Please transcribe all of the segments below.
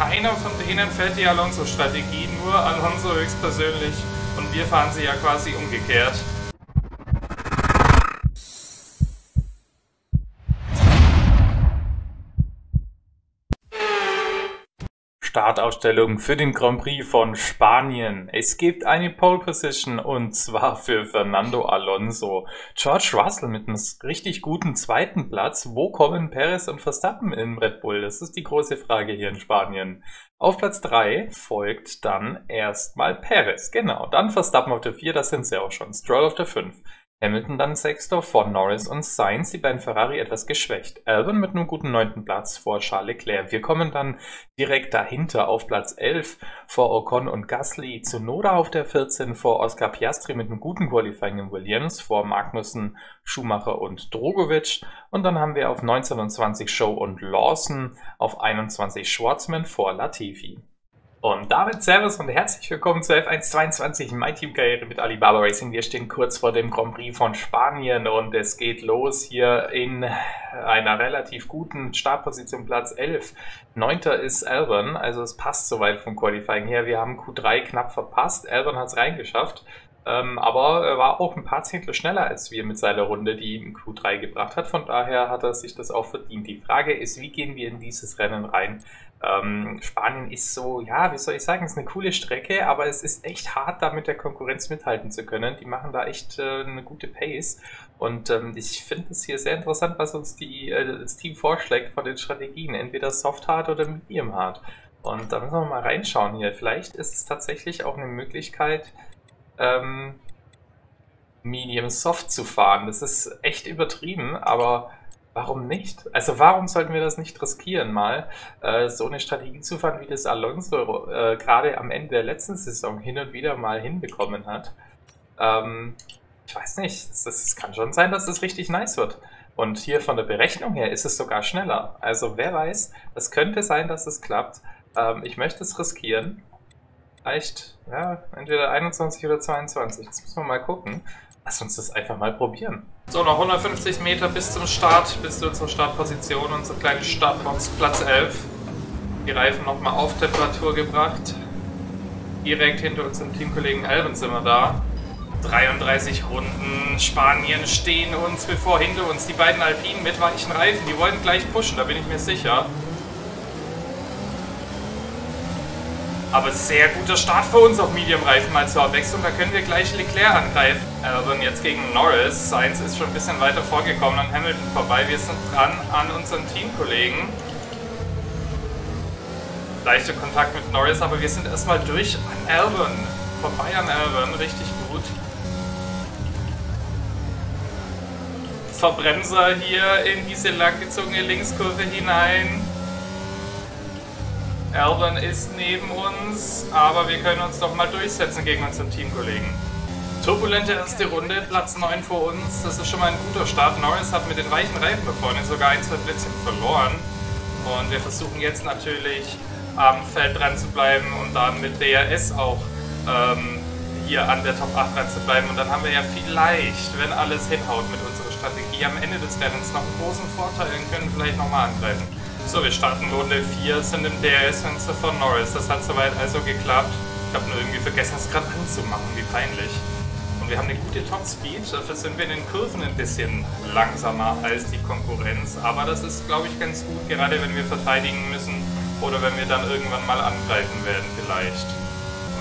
keiner von denen fällt die Alonso-Strategie, nur Alonso höchstpersönlich. Und wir fahren sie ja quasi umgekehrt. Startausstellung für den Grand Prix von Spanien. Es gibt eine Pole Position und zwar für Fernando Alonso. George Russell mit einem richtig guten zweiten Platz. Wo kommen Perez und Verstappen im Red Bull? Das ist die große Frage hier in Spanien. Auf Platz 3 folgt dann erstmal Perez. Genau, dann Verstappen auf der 4, das sind sie auch schon. Stroll auf der 5. Hamilton dann Sechster vor Norris und Sainz, die beiden Ferrari etwas geschwächt. Albon mit einem guten neunten Platz vor Charles Leclerc. Wir kommen dann direkt dahinter auf Platz 11 vor Ocon und Gasly. Zunoda auf der 14 vor Oscar Piastri mit einem guten Qualifying in Williams vor Magnussen, Schumacher und Drogovic. Und dann haben wir auf 19 und 20 Show und Lawson, auf 21 Schwarzman vor Latifi. Und damit Servus und herzlich willkommen zu F122 My Team Karriere mit Alibaba Racing. Wir stehen kurz vor dem Grand Prix von Spanien und es geht los hier in einer relativ guten Startposition Platz 11. Neunter ist Albon, also es passt soweit vom Qualifying her. Wir haben Q3 knapp verpasst, Albon hat es reingeschafft. Ähm, aber er war auch ein paar Zehntel schneller als wir mit seiner Runde, die ihm Q3 gebracht hat. Von daher hat er sich das auch verdient. Die Frage ist, wie gehen wir in dieses Rennen rein? Ähm, Spanien ist so, ja, wie soll ich sagen, ist eine coole Strecke, aber es ist echt hart, da mit der Konkurrenz mithalten zu können. Die machen da echt äh, eine gute Pace. Und ähm, ich finde es hier sehr interessant, was uns die, äh, das Team vorschlägt von den Strategien. Entweder Soft Hard oder Medium Hard. Und da müssen wir mal reinschauen hier. Vielleicht ist es tatsächlich auch eine Möglichkeit, ähm, Medium Soft zu fahren. Das ist echt übertrieben, aber Warum nicht? Also warum sollten wir das nicht riskieren, mal äh, so eine Strategie zu fahren, wie das Alonso äh, gerade am Ende der letzten Saison hin und wieder mal hinbekommen hat? Ähm, ich weiß nicht, es kann schon sein, dass es richtig nice wird. Und hier von der Berechnung her ist es sogar schneller. Also wer weiß, es könnte sein, dass es klappt. Ähm, ich möchte es riskieren. Vielleicht, ja, entweder 21 oder 22. Das müssen wir mal gucken. Lass uns das einfach mal probieren. So, noch 150 Meter bis zum Start, bis zu unserer Startposition, unsere kleine Startbox, Platz 11. Die Reifen nochmal auf Temperatur gebracht. Direkt hinter unserem Teamkollegen Alvin sind wir da. 33 Runden, Spanien stehen uns bevor hinter uns die beiden Alpinen mit weichen Reifen. Die wollen gleich pushen, da bin ich mir sicher. Aber sehr guter Start für uns auf Medium-Reifen mal zur Abwechslung. Da können wir gleich Leclerc angreifen. Also jetzt gegen Norris. Sainz ist schon ein bisschen weiter vorgekommen an Hamilton vorbei. Wir sind dran an unseren Teamkollegen. Leichter Kontakt mit Norris, aber wir sind erstmal durch an Albon. Vorbei an Albon, richtig gut. Verbremser hier in diese langgezogene Linkskurve hinein. Alban ist neben uns, aber wir können uns doch mal durchsetzen gegen unseren Teamkollegen. Turbulente erste Runde, Platz 9 vor uns. Das ist schon mal ein guter Start. Norris hat mit den weichen Reifen da vorne sogar ein, zwei Plätzchen verloren. Und wir versuchen jetzt natürlich am Feld dran zu bleiben und dann mit DRS auch ähm, hier an der Top 8 dran zu bleiben. Und dann haben wir ja vielleicht, wenn alles hinhaut mit unserer Strategie, am Ende des Rennens noch einen großen Vorteil und können vielleicht nochmal angreifen. So, wir starten Runde 4, sind im DRS-Fenster von Norris. Das hat soweit also geklappt. Ich habe nur irgendwie vergessen, das gerade anzumachen, wie peinlich. Und wir haben eine gute Top-Speed, dafür sind wir in den Kurven ein bisschen langsamer als die Konkurrenz. Aber das ist, glaube ich, ganz gut, gerade wenn wir verteidigen müssen oder wenn wir dann irgendwann mal angreifen werden vielleicht.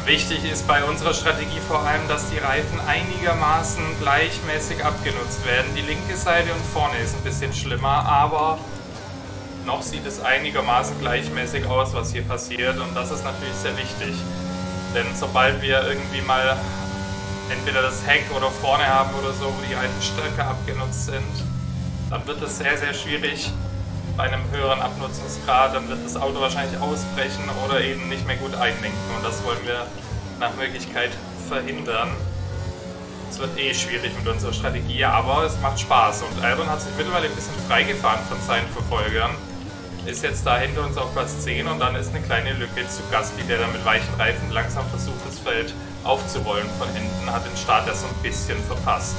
Wichtig ist bei unserer Strategie vor allem, dass die Reifen einigermaßen gleichmäßig abgenutzt werden. Die linke Seite und vorne ist ein bisschen schlimmer, aber noch sieht es einigermaßen gleichmäßig aus, was hier passiert und das ist natürlich sehr wichtig. Denn sobald wir irgendwie mal entweder das Heck oder vorne haben oder so, wo die alten Stöcke abgenutzt sind, dann wird es sehr, sehr schwierig bei einem höheren Abnutzungsgrad. Dann wird das Auto wahrscheinlich ausbrechen oder eben nicht mehr gut einlenken und das wollen wir nach Möglichkeit verhindern. Es wird eh schwierig mit unserer Strategie, aber es macht Spaß und Albon hat sich mittlerweile ein bisschen freigefahren von seinen Verfolgern ist jetzt da hinter uns auf Platz 10 und dann ist eine kleine Lücke zu Gasly, der da mit weichen Reifen langsam versucht, das Feld aufzurollen von hinten, hat den Start ja so ein bisschen verpasst.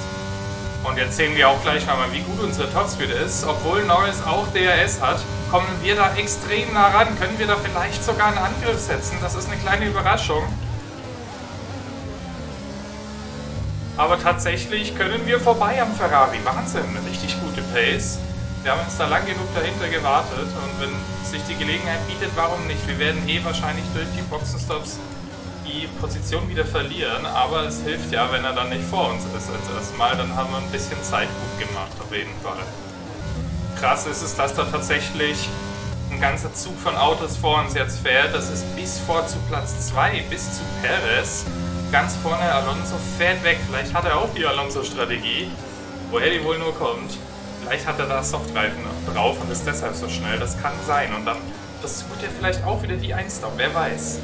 Und jetzt sehen wir auch gleich mal, wie gut unsere Topspeed ist. Obwohl Norris auch DRS hat, kommen wir da extrem nah ran. Können wir da vielleicht sogar einen Angriff setzen? Das ist eine kleine Überraschung. Aber tatsächlich können wir vorbei am Ferrari. Wahnsinn, richtig gute Pace. Wir haben uns da lang genug dahinter gewartet und wenn sich die Gelegenheit bietet, warum nicht? Wir werden eh wahrscheinlich durch die Boxenstops die Position wieder verlieren, aber es hilft ja, wenn er dann nicht vor uns ist als erstmal, dann haben wir ein bisschen Zeit gut gemacht, auf jeden Fall. Krass ist es, dass da tatsächlich ein ganzer Zug von Autos vor uns jetzt fährt. Das ist bis vor zu Platz 2, bis zu Perez. Ganz vorne Alonso fährt weg. Vielleicht hat er auch die Alonso-Strategie. Woher die wohl nur kommt. Vielleicht hat er da Softreifen drauf und ist deshalb so schnell. Das kann sein. Und dann versucht er vielleicht auch wieder die 1 Stop. Wer weiß.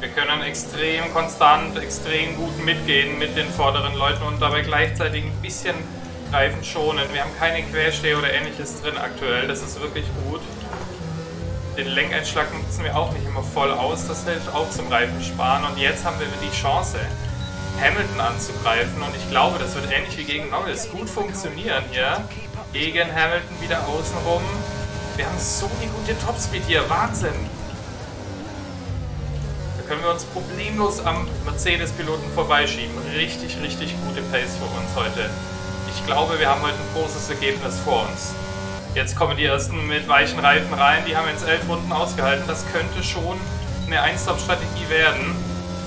Wir können extrem konstant, extrem gut mitgehen mit den vorderen Leuten und dabei gleichzeitig ein bisschen Reifen schonen. Wir haben keine Quersteher oder ähnliches drin aktuell. Das ist wirklich gut. Den Lenkeinschlag nutzen wir auch nicht immer voll aus. Das hilft auch zum Reifensparen. Und jetzt haben wir die Chance, Hamilton anzugreifen. Und ich glaube, das wird ähnlich wie gegen Norris gut funktionieren hier. Gegen Hamilton wieder außenrum. Wir haben so eine gute Topspeed hier. Wahnsinn können wir uns problemlos am Mercedes-Piloten vorbeischieben. Richtig, richtig gute Pace für uns heute. Ich glaube, wir haben heute ein großes Ergebnis vor uns. Jetzt kommen die ersten mit weichen Reifen rein. Die haben jetzt elf Runden ausgehalten. Das könnte schon eine Einstop-Strategie werden.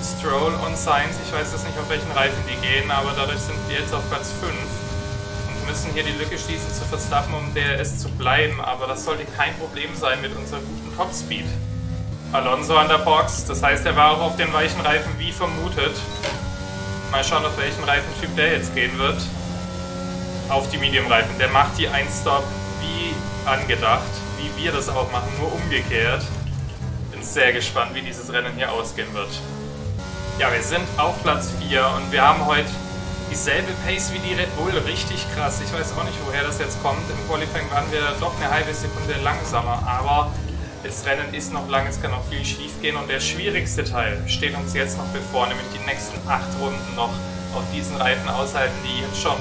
Stroll und Sainz, ich weiß jetzt nicht, auf welchen Reifen die gehen, aber dadurch sind die jetzt auf Platz 5 und müssen hier die Lücke schließen zu Verstappen, um DRS zu bleiben. Aber das sollte kein Problem sein mit unserer guten Topspeed. Alonso an der Box. Das heißt, er war auch auf den weichen Reifen wie vermutet. Mal schauen, auf welchen Reifentyp der jetzt gehen wird. Auf die Medium-Reifen. Der macht die 1-Stop wie angedacht. Wie wir das auch machen, nur umgekehrt. Bin sehr gespannt, wie dieses Rennen hier ausgehen wird. Ja, wir sind auf Platz 4 und wir haben heute dieselbe Pace wie die Red Bull. Richtig krass. Ich weiß auch nicht, woher das jetzt kommt. Im Qualifying waren wir doch eine halbe Sekunde langsamer, aber das Rennen ist noch lang, es kann noch viel schief gehen und der schwierigste Teil steht uns jetzt noch bevor, nämlich die nächsten acht Runden noch auf diesen Reifen aushalten, die jetzt schon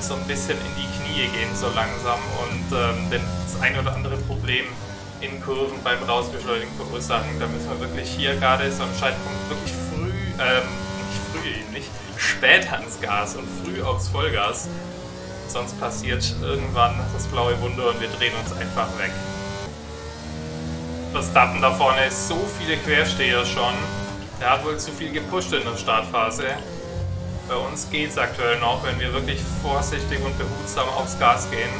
so ein bisschen in die Knie gehen so langsam und ähm, das ein oder andere Problem in Kurven beim Rausbeschleunigen verursachen. Da müssen wir wirklich hier gerade so am Schaltpunkt wirklich früh, ähm, nicht früh, nicht spät ans Gas und früh aufs Vollgas. Sonst passiert irgendwann das blaue Wunder und wir drehen uns einfach weg. Verstappen da vorne ist so viele Quersteher schon. Der hat wohl zu viel gepusht in der Startphase. Bei uns geht es aktuell noch, wenn wir wirklich vorsichtig und behutsam aufs Gas gehen.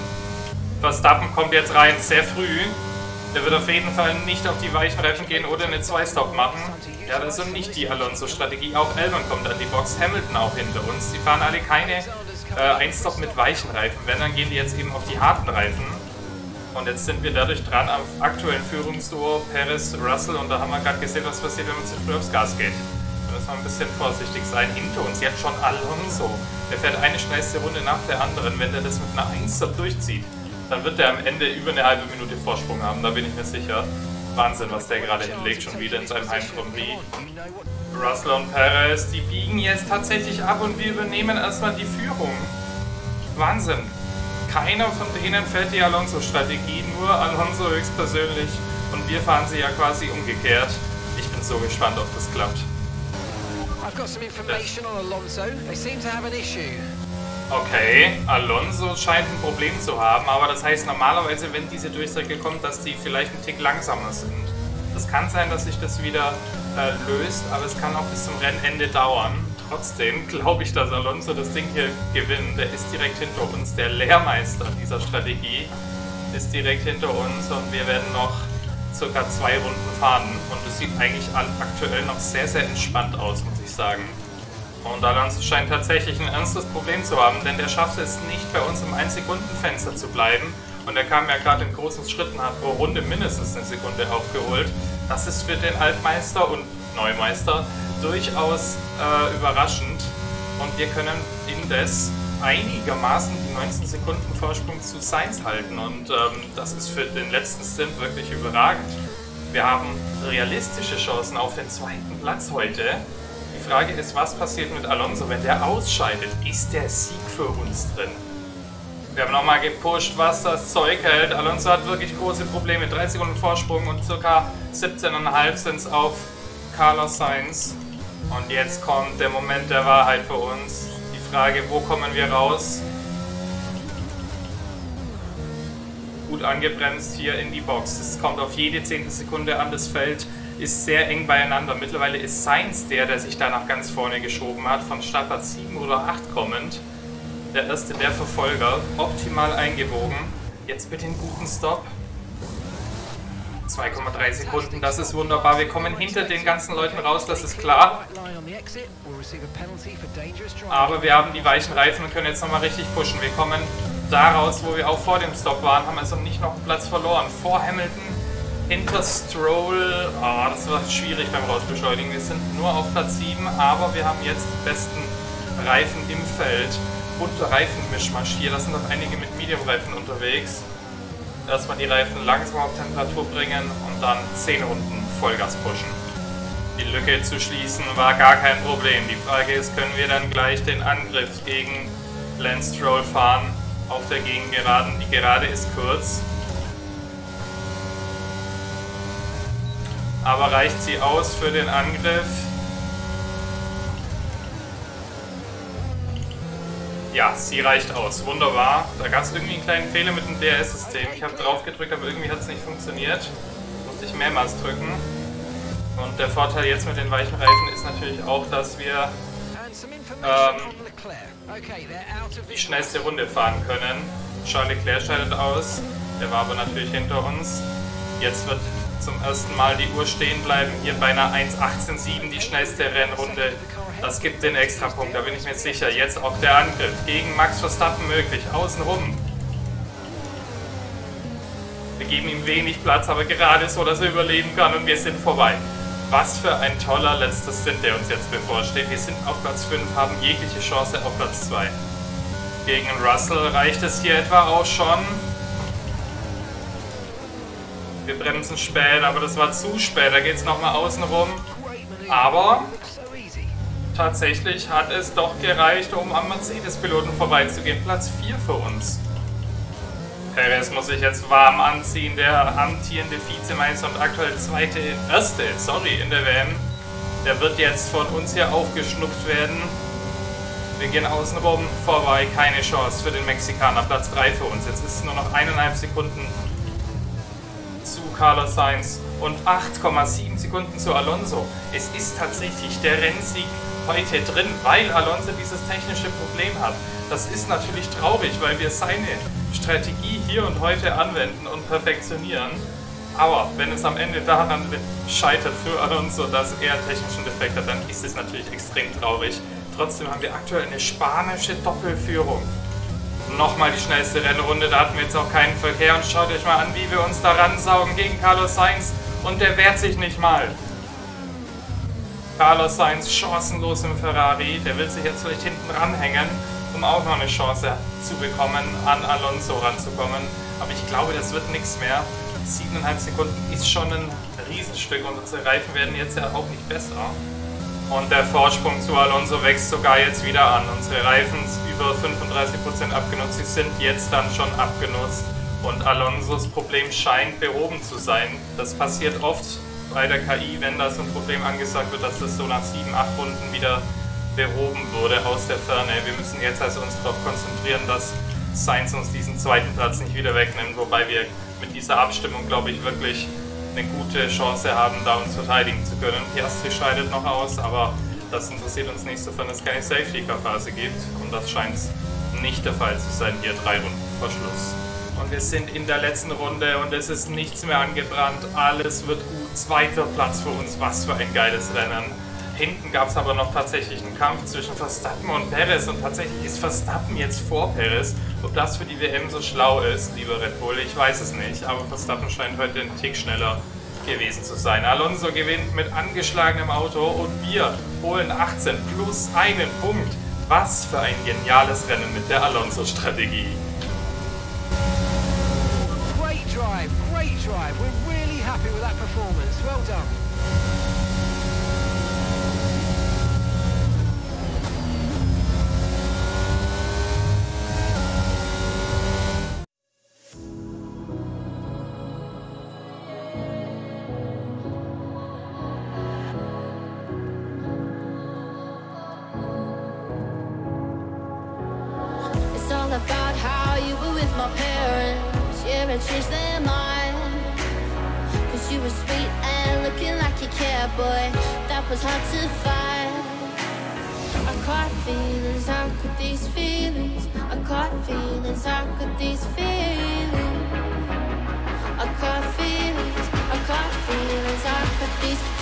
Verstappen kommt jetzt rein, sehr früh. Der wird auf jeden Fall nicht auf die weichen Reifen gehen oder eine 2-Stop machen. Er hat also nicht die Alonso-Strategie. Auch Albon kommt an die Box, Hamilton auch hinter uns. Die fahren alle keine äh, 1-Stop mit weichen Reifen. Wenn, dann gehen die jetzt eben auf die harten Reifen. Und jetzt sind wir dadurch dran am aktuellen Führungsduo Perez-Russell und da haben wir gerade gesehen, was passiert, wenn man zu früh aufs Gas geht. Da müssen wir ein bisschen vorsichtig sein. Hinter uns jetzt schon Alonso. Der fährt eine schnellste Runde nach der anderen. Wenn der das mit einer 1 durchzieht, dann wird der am Ende über eine halbe Minute Vorsprung haben, da bin ich mir sicher. Wahnsinn, was der gerade hinlegt, schon wieder in seinem Heimgrund wie. Russell und Perez, die biegen jetzt tatsächlich ab und wir übernehmen erstmal die Führung. Wahnsinn keiner von denen fährt die Alonso-Strategie, nur Alonso höchstpersönlich und wir fahren sie ja quasi umgekehrt. Ich bin so gespannt, ob das klappt. Okay, Alonso scheint ein Problem zu haben, aber das heißt normalerweise, wenn diese Durchstrecke kommt, dass die vielleicht ein Tick langsamer sind. Es kann sein, dass sich das wieder äh, löst, aber es kann auch bis zum Rennende dauern trotzdem glaube ich, dass Alonso das Ding hier gewinnt. Der ist direkt hinter uns. Der Lehrmeister dieser Strategie ist direkt hinter uns und wir werden noch circa zwei Runden fahren. Und es sieht eigentlich aktuell noch sehr, sehr entspannt aus, muss ich sagen. Und Alonso scheint tatsächlich ein ernstes Problem zu haben, denn der schafft es nicht, bei uns im 1-Sekunden-Fenster zu bleiben. Und er kam ja gerade in großen Schritten, hat pro Runde mindestens eine Sekunde aufgeholt. Das ist für den Altmeister und Neumeister durchaus äh, überraschend und wir können indes einigermaßen die 19 Sekunden Vorsprung zu Sainz halten und ähm, das ist für den letzten Stint wirklich überragend. Wir haben realistische Chancen auf den zweiten Platz heute. Frage ist, was passiert mit Alonso, wenn der ausscheidet? Ist der Sieg für uns drin? Wir haben nochmal gepusht, was das Zeug hält. Alonso hat wirklich große Probleme. 3 Sekunden Vorsprung und ca. 17,5 sind es auf Carlos Sainz. Und jetzt kommt der Moment der Wahrheit für uns. Die Frage, wo kommen wir raus? Gut angebremst hier in die Box. Es kommt auf jede zehnte Sekunde an. Das Feld ist sehr eng beieinander. Mittlerweile ist Sainz der, der sich da nach ganz vorne geschoben hat, von Startplatz 7 oder 8 kommend. Der erste der Verfolger, optimal eingebogen. Jetzt mit dem guten Stop. 2,3 Sekunden, das ist wunderbar. Wir kommen hinter den ganzen Leuten raus, das ist klar. Aber wir haben die weichen Reifen und können jetzt nochmal richtig pushen. Wir kommen da raus, wo wir auch vor dem Stop waren, haben also nicht noch Platz verloren. Vor Hamilton, hinter Stroll, oh, das war schwierig beim Rausbeschleunigen. Wir sind nur auf Platz 7, aber wir haben jetzt die besten Reifen im Feld. Bunter Reifenmischmasch hier, da sind noch einige mit Medium-Reifen unterwegs erstmal die Reifen langsam auf Temperatur bringen und dann 10 Runden Vollgas pushen. Die Lücke zu schließen war gar kein Problem. Die Frage ist, können wir dann gleich den Angriff gegen Lance Stroll fahren auf der Gegengeraden? Die Gerade ist kurz. Aber reicht sie aus für den Angriff? Ja, sie reicht aus. Wunderbar. Da gab es irgendwie einen kleinen Fehler mit dem DRS-System. Ich habe drauf gedrückt, aber irgendwie hat es nicht funktioniert. Musste ich mehrmals drücken. Und der Vorteil jetzt mit den weichen Reifen ist natürlich auch, dass wir ähm, die schnellste Runde fahren können. Charles Leclerc scheidet aus. Der war aber natürlich hinter uns. Jetzt wird zum ersten Mal die Uhr stehen bleiben. Hier bei einer 1.18.7 die schnellste Rennrunde das gibt den Extrapunkt, da bin ich mir sicher. Jetzt auch der Angriff gegen Max Verstappen möglich. Außenrum. Wir geben ihm wenig Platz, aber gerade so, dass er überleben kann und wir sind vorbei. Was für ein toller letzter Stint, der uns jetzt bevorsteht. Wir sind auf Platz 5, haben jegliche Chance auf Platz 2. Gegen Russell reicht es hier etwa auch schon. Wir bremsen spät, aber das war zu spät. Da geht es nochmal außen rum. Aber Tatsächlich hat es doch gereicht, um am Mercedes-Piloten vorbeizugehen. Platz 4 für uns. Perez muss sich jetzt warm anziehen, der amtierende Vizemeister und aktuell zweite, erste, sorry, in der WM. Der wird jetzt von uns hier aufgeschnupft werden. Wir gehen außenrum vorbei, keine Chance für den Mexikaner. Platz 3 für uns. Jetzt ist es nur noch eineinhalb Sekunden Carlos Sainz und 8,7 Sekunden zu Alonso. Es ist tatsächlich der Rennsieg heute drin, weil Alonso dieses technische Problem hat. Das ist natürlich traurig, weil wir seine Strategie hier und heute anwenden und perfektionieren. Aber wenn es am Ende daran scheitert für Alonso, dass er technischen Defekt hat, dann ist es natürlich extrem traurig. Trotzdem haben wir aktuell eine spanische Doppelführung. Nochmal die schnellste Rennrunde, da hatten wir jetzt auch keinen Verkehr. Und schaut euch mal an, wie wir uns da ransaugen gegen Carlos Sainz. Und der wehrt sich nicht mal. Carlos Sainz chancenlos im Ferrari. Der will sich jetzt vielleicht hinten ranhängen, um auch noch eine Chance zu bekommen, an Alonso ranzukommen. Aber ich glaube, das wird nichts mehr. 7,5 Sekunden ist schon ein Riesenstück und unsere Reifen werden jetzt ja auch nicht besser. Und der Vorsprung zu Alonso wächst sogar jetzt wieder an. Unsere Reifen über 35% abgenutzt, sie sind jetzt dann schon abgenutzt. Und Alonsos Problem scheint behoben zu sein. Das passiert oft bei der KI, wenn da so ein Problem angesagt wird, dass das so nach sieben, acht Runden wieder behoben wurde aus der Ferne. Wir müssen jetzt also uns darauf konzentrieren, dass Sainz uns diesen zweiten Platz nicht wieder wegnimmt, wobei wir mit dieser Abstimmung, glaube ich, wirklich eine gute Chance haben, da uns verteidigen zu können. Piastri scheidet noch aus, aber das interessiert uns nicht, sofern es keine Safety-Car-Phase gibt. Und das scheint nicht der Fall zu sein, hier drei Runden vor Schluss. Und wir sind in der letzten Runde und es ist nichts mehr angebrannt. Alles wird gut. Zweiter Platz für uns. Was für ein geiles Rennen. Hinten gab es aber noch tatsächlich einen Kampf zwischen Verstappen und Perez und tatsächlich ist Verstappen jetzt vor Perez. Ob das für die WM so schlau ist, lieber Red Bull, ich weiß es nicht, aber Verstappen scheint heute einen Tick schneller gewesen zu sein. Alonso gewinnt mit angeschlagenem Auto und wir holen 18 plus einen Punkt. Was für ein geniales Rennen mit der Alonso-Strategie. drive. We're really happy with that performance. Well done. And changed their mind. Cause you were sweet and looking like you care, boy. That was hard to find. I caught feelings, how could these feelings? I caught feelings, how could these feelings? I caught feelings, I caught feelings, how could these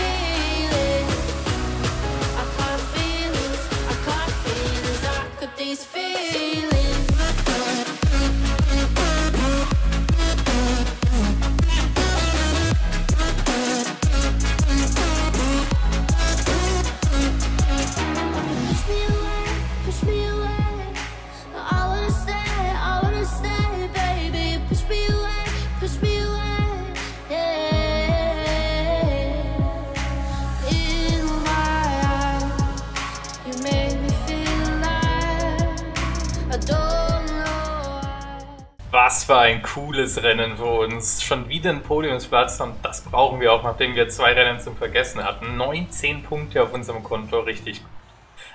cooles Rennen für uns. Schon wieder ein Podiumsplatz und das brauchen wir auch, nachdem wir zwei Rennen zum Vergessen hatten. 19 Punkte auf unserem Konto, richtig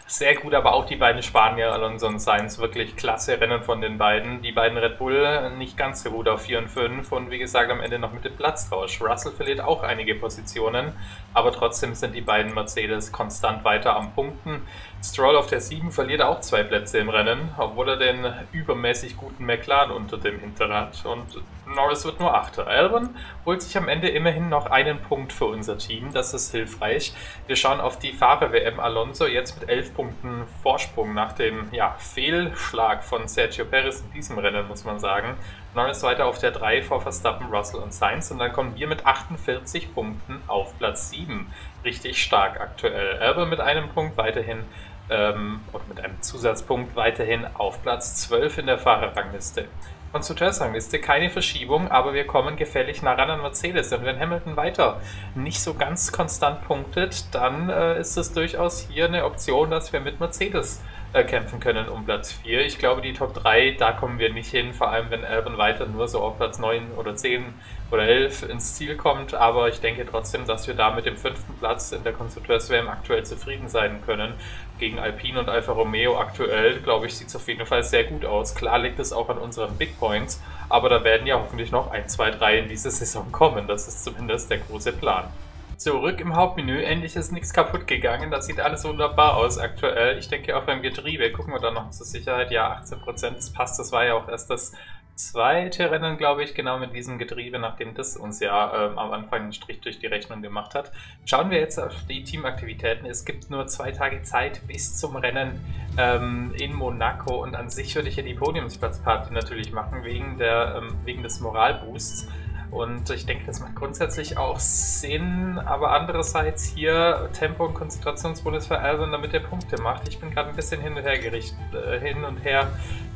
sehr gut, aber auch die beiden Spanier, Alonso und Sainz, wirklich klasse Rennen von den beiden. Die beiden Red Bull nicht ganz so gut auf 4 und 5 und wie gesagt am Ende noch mit dem Platztausch. Russell verliert auch einige Positionen, aber trotzdem sind die beiden Mercedes konstant weiter am Punkten. Stroll auf der 7 verliert auch zwei Plätze im Rennen, obwohl er den übermäßig guten McLaren unter dem Hinterrad und Norris wird nur Achter. Albon holt sich am Ende immerhin noch einen Punkt für unser Team, das ist hilfreich. Wir schauen auf die Fahrer-WM Alonso jetzt mit 11 Punkten Vorsprung nach dem ja, Fehlschlag von Sergio Perez in diesem Rennen, muss man sagen. Norris weiter auf der 3 vor Verstappen, Russell und Sainz und dann kommen wir mit 48 Punkten auf Platz 7. Richtig stark aktuell. Albon mit einem Punkt weiterhin ähm, und mit einem Zusatzpunkt weiterhin auf Platz 12 in der Fahrerrangliste. Konstrukteursrangliste keine Verschiebung, aber wir kommen gefällig nah ran an Mercedes. Und wenn Hamilton weiter nicht so ganz konstant punktet, dann äh, ist es durchaus hier eine Option, dass wir mit Mercedes kämpfen können um Platz 4. Ich glaube, die Top 3, da kommen wir nicht hin, vor allem wenn Albon weiter nur so auf Platz 9 oder 10 oder 11 ins Ziel kommt. Aber ich denke trotzdem, dass wir da mit dem fünften Platz in der Konstrukteurswärme aktuell zufrieden sein können. Gegen Alpine und Alfa Romeo aktuell, glaube ich, sieht es auf jeden Fall sehr gut aus. Klar liegt es auch an unseren Big Points, aber da werden ja hoffentlich noch 1, 2, 3 in diese Saison kommen. Das ist zumindest der große Plan. Zurück im Hauptmenü, endlich ist nichts kaputt gegangen. Das sieht alles wunderbar aus aktuell. Ich denke auch beim Getriebe, gucken wir da noch zur Sicherheit. Ja, 18%, das passt. Das war ja auch erst das zweite Rennen, glaube ich, genau mit diesem Getriebe, nachdem das uns ja ähm, am Anfang einen Strich durch die Rechnung gemacht hat. Schauen wir jetzt auf die Teamaktivitäten. Es gibt nur zwei Tage Zeit bis zum Rennen ähm, in Monaco und an sich würde ich ja die Podiumsplatzparty natürlich machen, wegen, der, ähm, wegen des Moralboosts. Und ich denke, das macht grundsätzlich auch Sinn, aber andererseits hier Tempo- und Konzentrationsbonus Albon, damit er Punkte macht. Ich bin gerade ein bisschen hin und her, gericht, äh, hin und her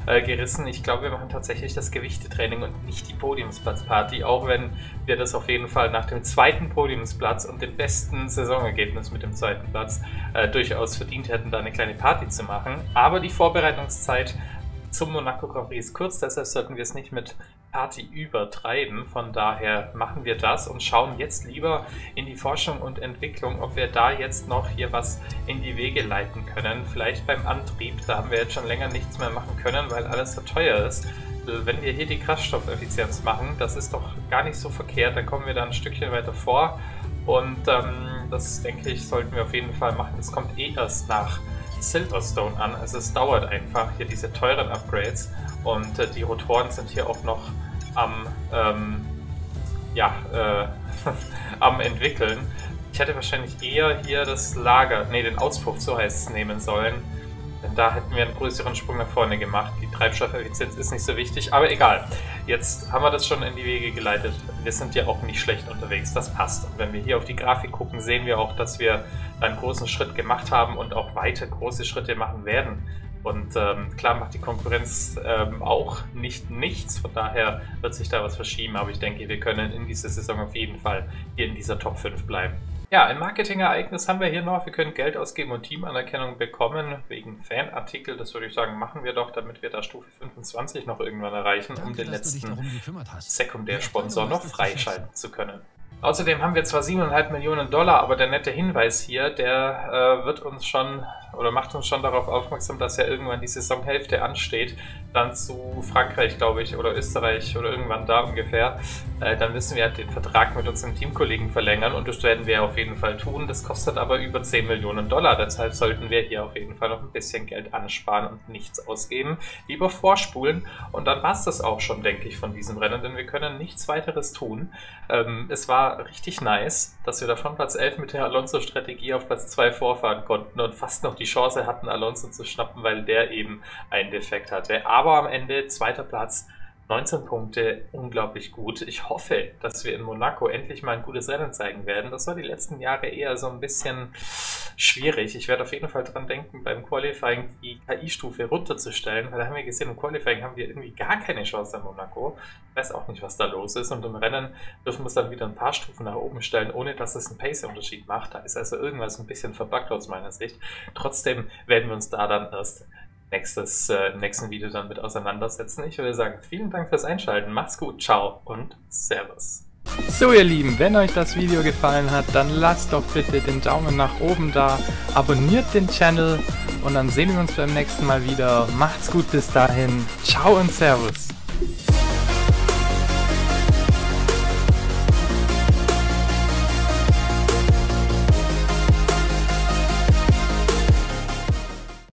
äh, gerissen. Ich glaube, wir machen tatsächlich das Gewichtetraining und nicht die Podiumsplatzparty, auch wenn wir das auf jeden Fall nach dem zweiten Podiumsplatz und dem besten Saisonergebnis mit dem zweiten Platz äh, durchaus verdient hätten, da eine kleine Party zu machen. Aber die Vorbereitungszeit zum Monaco Grand Prix ist kurz, deshalb sollten wir es nicht mit Party übertreiben. Von daher machen wir das und schauen jetzt lieber in die Forschung und Entwicklung, ob wir da jetzt noch hier was in die Wege leiten können. Vielleicht beim Antrieb, da haben wir jetzt schon länger nichts mehr machen können, weil alles so teuer ist. Wenn wir hier die Kraftstoffeffizienz machen, das ist doch gar nicht so verkehrt, dann kommen wir da ein Stückchen weiter vor und ähm, das denke ich, sollten wir auf jeden Fall machen. Das kommt eh erst nach Silverstone an. Also es dauert einfach hier diese teuren Upgrades und äh, die Rotoren sind hier auch noch am, ähm, ja, äh, am entwickeln. Ich hätte wahrscheinlich eher hier das Lager, nee, den Auspuff, so heißt es, nehmen sollen. Denn da hätten wir einen größeren Sprung nach vorne gemacht. Die Treibstoffeffizienz ist nicht so wichtig, aber egal. Jetzt haben wir das schon in die Wege geleitet. Wir sind ja auch nicht schlecht unterwegs, das passt. Und wenn wir hier auf die Grafik gucken, sehen wir auch, dass wir einen großen Schritt gemacht haben und auch weiter große Schritte machen werden. Und ähm, klar macht die Konkurrenz ähm, auch nicht nichts, von daher wird sich da was verschieben, aber ich denke, wir können in dieser Saison auf jeden Fall hier in dieser Top 5 bleiben. Ja, ein Marketingereignis haben wir hier noch. Wir können Geld ausgeben und Teamanerkennung bekommen wegen Fanartikel. Das würde ich sagen, machen wir doch, damit wir da Stufe 25 noch irgendwann erreichen, um den letzten Sekundärsponsor noch freischalten zu können. Außerdem haben wir zwar 7,5 Millionen Dollar, aber der nette Hinweis hier, der äh, wird uns schon oder macht uns schon darauf aufmerksam, dass ja irgendwann die Saisonhälfte ansteht, dann zu Frankreich, glaube ich, oder Österreich oder irgendwann da ungefähr. Äh, dann müssen wir den Vertrag mit unserem Teamkollegen verlängern und das werden wir auf jeden Fall tun. Das kostet aber über 10 Millionen Dollar, deshalb sollten wir hier auf jeden Fall noch ein bisschen Geld ansparen und nichts ausgeben. Lieber vorspulen und dann war es das auch schon, denke ich, von diesem Rennen, denn wir können nichts weiteres tun. Ähm, es war richtig nice, dass wir da von Platz 11 mit der Alonso-Strategie auf Platz 2 vorfahren konnten und fast noch die Chance hatten, Alonso zu schnappen, weil der eben einen Defekt hatte. Aber am Ende zweiter Platz 19 Punkte, unglaublich gut. Ich hoffe, dass wir in Monaco endlich mal ein gutes Rennen zeigen werden. Das war die letzten Jahre eher so ein bisschen schwierig. Ich werde auf jeden Fall dran denken, beim Qualifying die KI-Stufe runterzustellen, weil da haben wir gesehen, im Qualifying haben wir irgendwie gar keine Chance in Monaco. Ich weiß auch nicht, was da los ist. Und im Rennen dürfen wir es dann wieder ein paar Stufen nach oben stellen, ohne dass es einen Pace-Unterschied macht. Da ist also irgendwas ein bisschen verbuggt aus meiner Sicht. Trotzdem werden wir uns da dann erst nächstes, äh, im nächsten Video dann mit auseinandersetzen. Ich würde sagen, vielen Dank fürs Einschalten. Macht's gut, ciao und Servus. So ihr Lieben, wenn euch das Video gefallen hat, dann lasst doch bitte den Daumen nach oben da, abonniert den Channel und dann sehen wir uns beim nächsten Mal wieder. Macht's gut bis dahin, ciao und Servus.